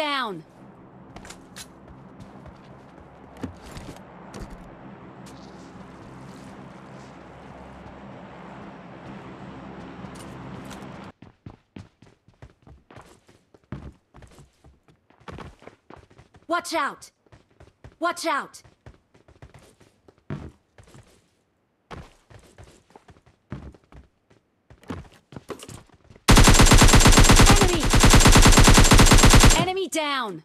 down! Watch out! Watch out! Enemy! Enemy down!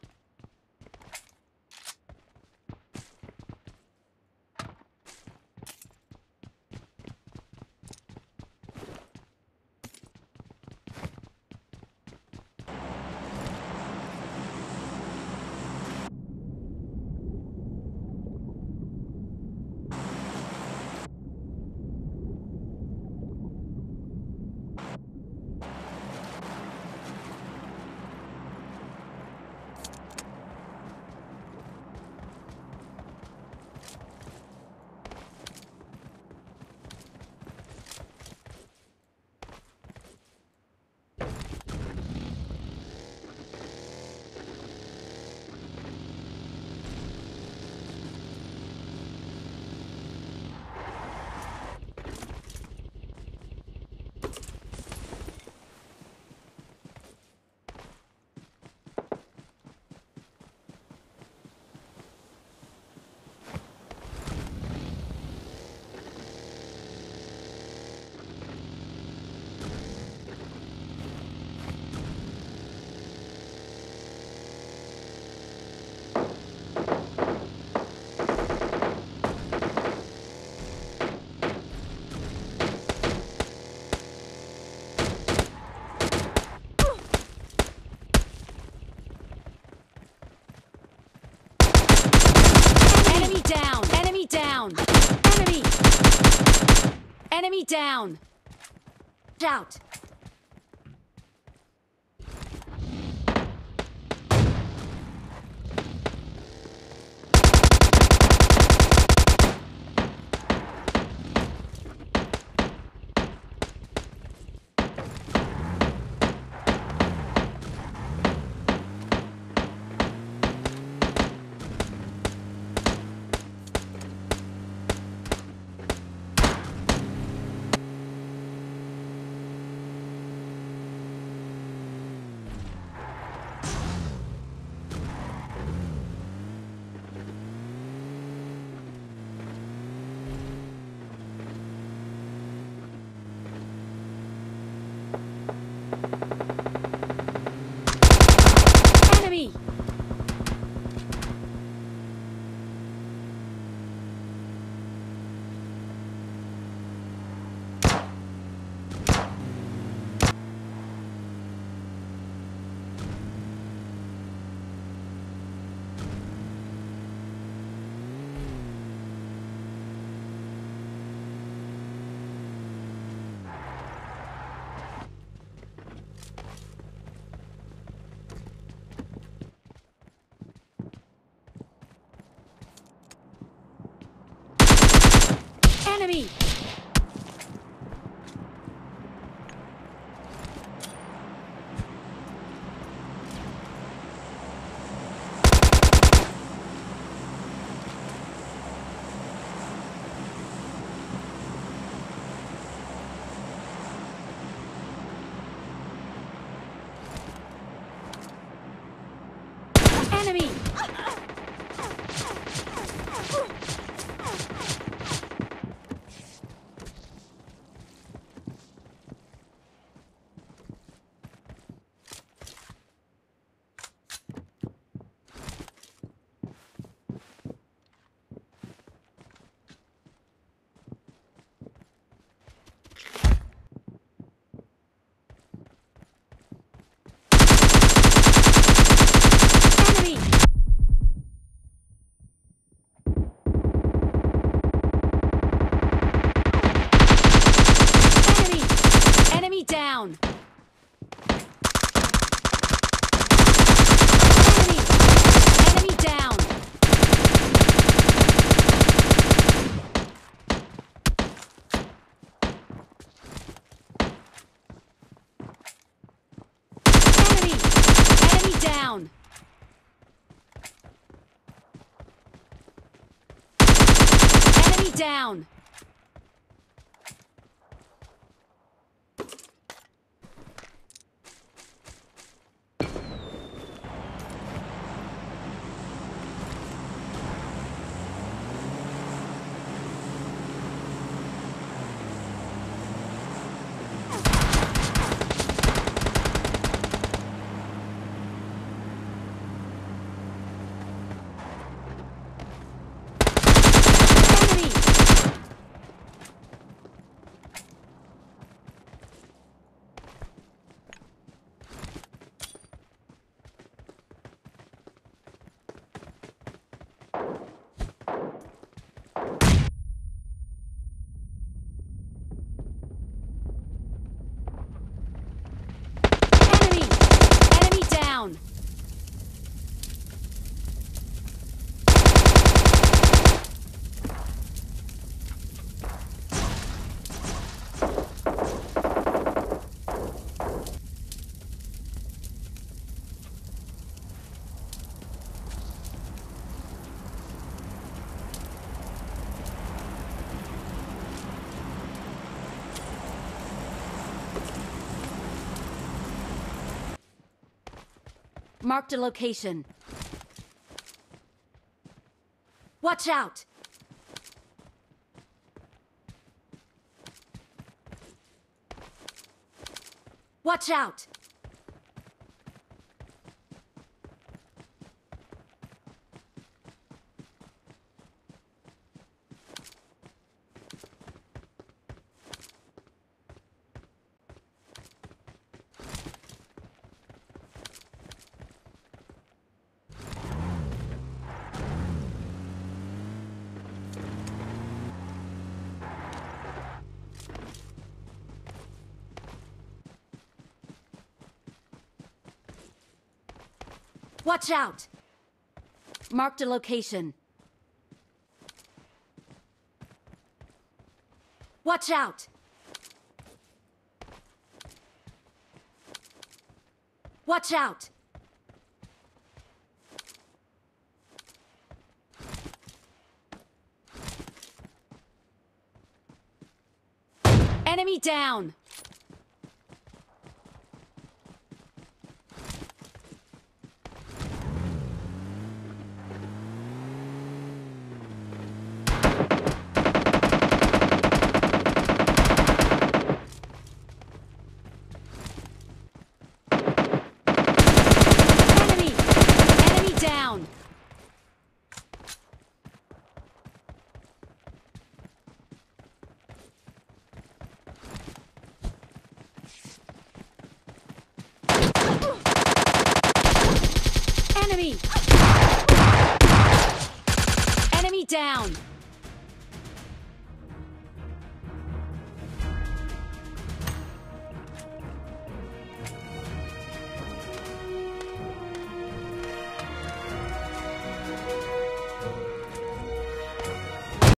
Enemy down! Enemy down! Enemy! Enemy down! Out! Enemy! Down! Enemy! Enemy! Enemy down! Marked a location. Watch out! Watch out! Watch out! Marked a location. Watch out! Watch out! Enemy down! Enemy! Enemy down! Enemy! Enemy down!